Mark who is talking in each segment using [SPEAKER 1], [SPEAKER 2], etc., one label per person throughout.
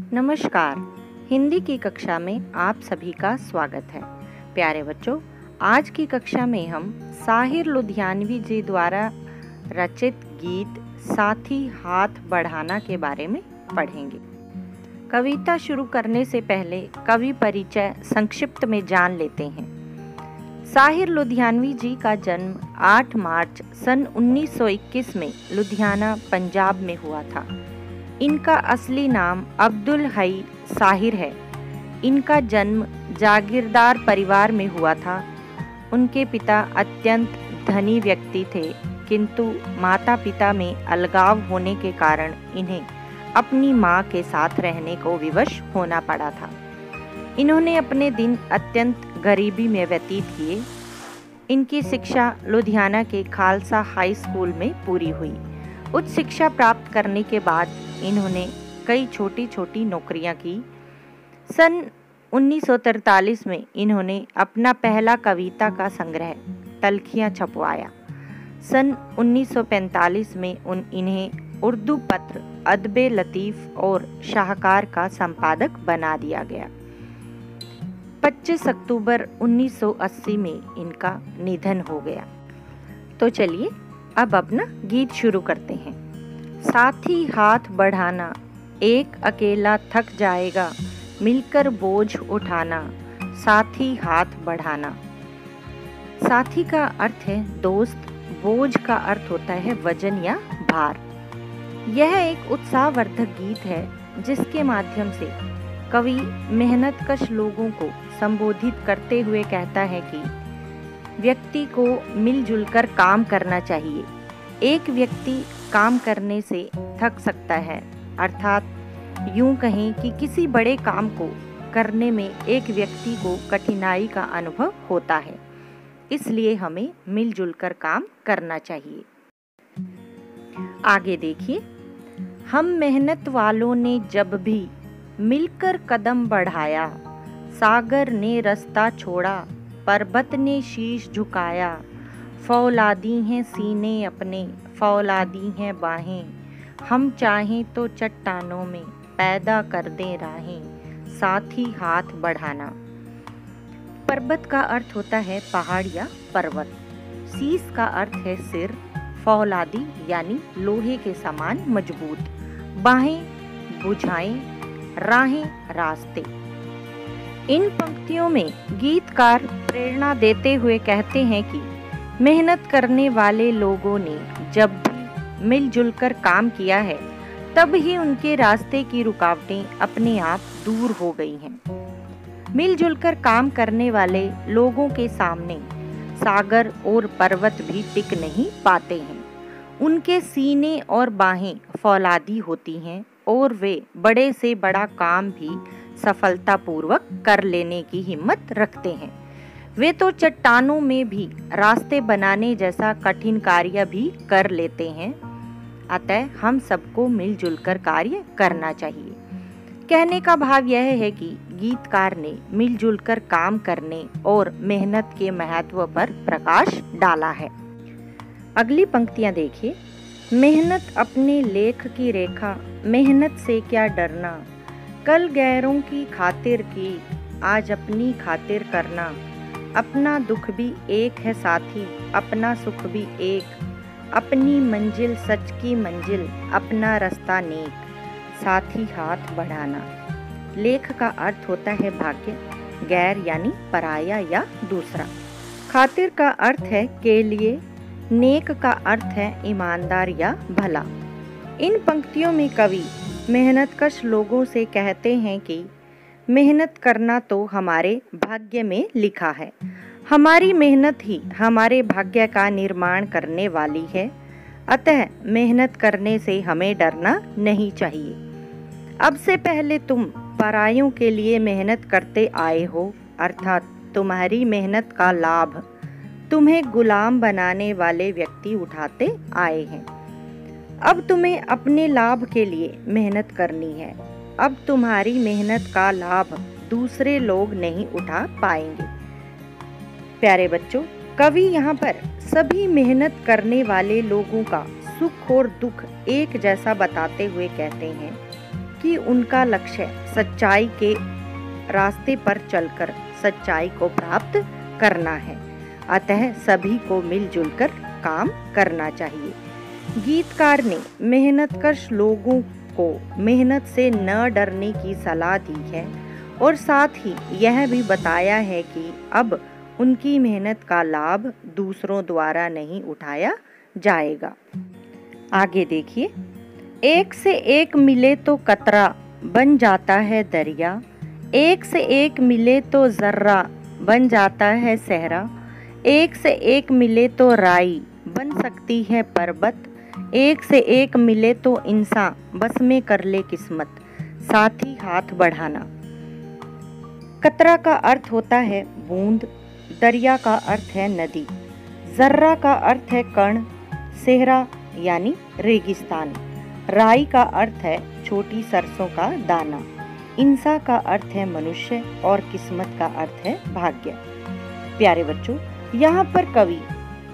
[SPEAKER 1] नमस्कार। हिंदी की कक्षा में आप सभी का स्वागत है। प्यारे बच्चों, आज की कक्षा में हम साहिर लुधियानवी जी द्वारा रचित गीत साथी हाथ बढ़ाना के बारे में पढ़ेंगे। कविता शुरू करने से पहले कवि परिचय संक्षिप्त में जान लेते हैं। साहिर लुधियानवी जी का जन्म 8 मार्च सन 1921 में लुधियाना, पंजाब में हुआ था। इनका असली नाम अब्दुल हई साहिर है। इनका जन्म जागीरदार परिवार में हुआ था। उनके पिता अत्यंत धनी व्यक्ति थे, किंतु माता पिता में अलगाव होने के कारण इन्हें अपनी माँ के साथ रहने को विवश होना पड़ा था। इन्होंने अपने दिन अत्यंत गरीबी में व्यतीत किए। इनकी शिक्षा लुधियाना के खालसा हाई स्कूल में पूरी हुई। उच्च शिक्षा प्राप्त करने के बाद इन्होंने कई छोटी छोटी नौकरियाँ की। सन 1943 में इन्होंने अपना पहला कविता का संग्रह, तलखियाँ छपवाया। सन 1945 में उन इन्हें उर्दू पत्र, अदब लतीफ़ और शाहकार का संपादक बना दिया गया। 25 अक्टूबर 1980 में इनका निधन हो गया। तो चलिए, अब अपना गीत शुरू करते हैं। साथी हाथ बढ़ाना, एक अकेला थक जाएगा, मिलकर बोझ उठाना, साथी हाथ बढ़ाना। साथी का अर्थ है दोस्त, बोझ का अर्थ होता है वज़न या भार। यह एक उत्साहवर्धक गीत है, जिसके माध्यम से कवि मेहनतकश लोगों को संबोधित करते हुए कहता है कि, व्यक्ति को मिलजुल कर काम करना चाहिए। एक व्यक्ति काम करने से थक सकता है। अर्थात, यूँ कहें कि किसी बड़े काम को करने में एक व्यक्ति को कठिनाई का अनुभव होता है। इसलिए हमें मिलजुल कर काम करना चाहिए। आगे देखिए। हम मेहनत वालों ने जब भी मिलकर कदम बढ़ाया, सागर ने रास्ता छोड़ा, पर्वत ने शीश झुकाया, फौलादी हैं सीने अपने फौलादी हैं बाहें। हम चाहें तो चट्टानों में पैदा कर दें राहें, साथ ही हाथ बढ़ाना। पर्वत का अर्थ होता है पहाड़ या पर्वत। शीश का अर्थ है सिर, फौलादी यानी लोहे के समान मज़बूत। बाहें बुझाएँ, राहें रास्ते। इन पंक्तियों में गीतकार प्रेरणा देते हुए कहते हैं कि मेहनत करने वाले लोगों ने जब भी मिलजुल कर काम किया है, तब ही उनके रास्ते की रुकावटें अपने आप दूर हो गई हैं। मिलजुल कर काम करने वाले लोगों के सामने सागर और पर्वत भी टिक नहीं पाते हैं। उनके सीने और बाहें फौलादी होती हैं और वे बड़े से बड़ा काम भी सफलतापूर्वक कर लेने की हिम्मत रखते हैं। वे तो चट्टानों में भी रास्ते बनाने जैसा कठिन कार्य भी कर लेते हैं। अतः हम सबको मिलजुल कर कार्य करना चाहिए। कहने का भाव यह है कि गीतकार ने मिलजुल कर काम करने और मेहनत के महत्व पर प्रकाश डाला है। अगली पंक्तियाँ देखिए। मेहनत अपने लेख की रेखा, मेहनत से क्या डरना? कल गैरों की खातिर की, आज अपनी खातिर करना। अपना दुख भी एक है साथी, अपना सुख भी एक। अपनी मंजिल सच की मंजिल, अपना रास्ता नेक। साथी हाथ बढ़ाना। लेख का अर्थ होता है भाग्य, गैर यानी पराया या दूसरा। खातिर का अर्थ है के लिए, नेक का अर्थ है ईमानदार या भला। इन पंक्तियों में कवि मेहनतकश लोगों से कहते हैं कि मेहनत करना तो हमारे भाग्य में लिखा है। हमारी मेहनत ही हमारे भाग्य का निर्माण करने वाली है। अतः मेहनत करने से हमें डरना नहीं चाहिए। अब से पहले तुम परायों के लिए मेहनत करते आए हो, अर्थात तुम्हारी मेहनत का लाभ तुम्हें गुलाम बनाने वाले व्यक्ति उठाते आए हैं। अब तुम्हें अपने लाभ के लिए मेहनत करनी है। अब तुम्हारी मेहनत का लाभ दूसरे लोग नहीं उठा पाएँगे। प्यारे बच्चों, कवि यहाँ पर सभी मेहनत करने वाले लोगों का सुख और दुख एक जैसा बताते हुए कहते हैं कि उनका लक्ष्य सच्चाई के रास्ते पर चलकर सच्चाई को प्राप्त करना है। अतः सभी को मिलजुल कर काम करना चाहिए। गीतकार ने मेहनतकश लोगों को मेहनत से न डरने की सलाह दी है। और साथ ही यह भी बताया है कि अब उनकी मेहनत का लाभ दूसरों द्वारा नहीं उठाया जाएगा। आगे देखिए। एक से एक मिले तो कतरा बन जाता है दरिया। एक से एक मिले तो जर्रा बन जाता है सहरा। एक से एक मिले तो राई बन सकती है पर्वत। एक से एक मिले तो इंसान बस में कर ले किस्मत, साथ ही हाथ बढ़ाना। कतरा का अर्थ होता है बूंद, दरिया का अर्थ है नदी, जर्रा का अर्थ है कण, सेहरा यानी रेगिस्तान, राई का अर्थ है छोटी सरसों का दाना, इंसा का अर्थ है मनुष्य और किस्मत का अर्थ है भाग्य। प्यारे बच्चों, यहाँ पर कवि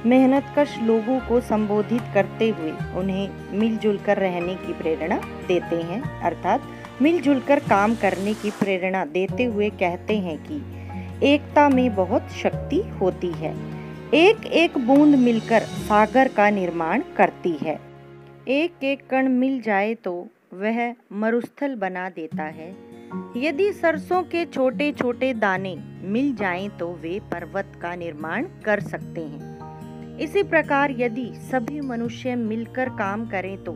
[SPEAKER 1] मेहनतकश लोगों को संबोधित करते हुए उन्हें मिलजुल कर रहने की प्रेरणा देते हैं, अर्थात मिलजुल कर काम करने की प्रेरणा देते हुए कहते हैं कि एकता में बहुत शक्ति होती है। एक एक बूंद मिलकर सागर का निर्माण करती है। एक एक कण मिल जाए तो वह मरुस्थल बना देता है। यदि सरसों के छोटे छोटे दाने मिल जाएँ तो वे पर्वत का निर्माण कर सकते हैं। इसी प्रकार यदि सभी मनुष्य मिलकर काम करें तो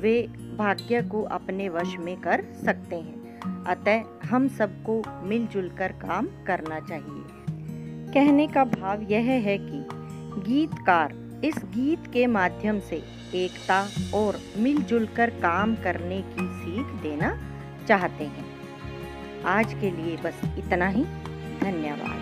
[SPEAKER 1] वे भाग्य को अपने वश में कर सकते हैं। अतः हम सबको मिलजुल कर काम करना चाहिए। कहने का भाव यह है कि गीतकार इस गीत के माध्यम से एकता और मिलजुल कर काम करने की सीख देना चाहते हैं। आज के लिए बस इतना ही। धन्यवाद।